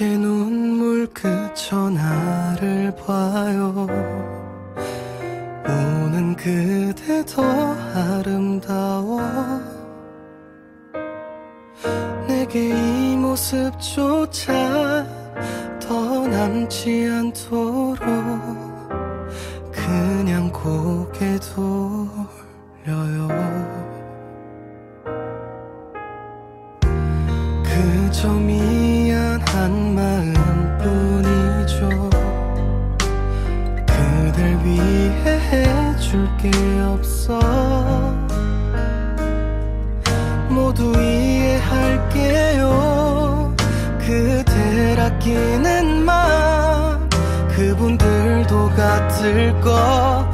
이제 눈물 그쳐 나를 봐요. 우는 그대 더 아름다워. 내게 이 모습조차 더 남지 않도록 그냥 고개 돌려요. 그저 미안 한 마음뿐이죠. 그댈 위해 해줄 게 없어. 모두 이해할게요. 그댈 아끼는 마음 그분들도 같을 거예요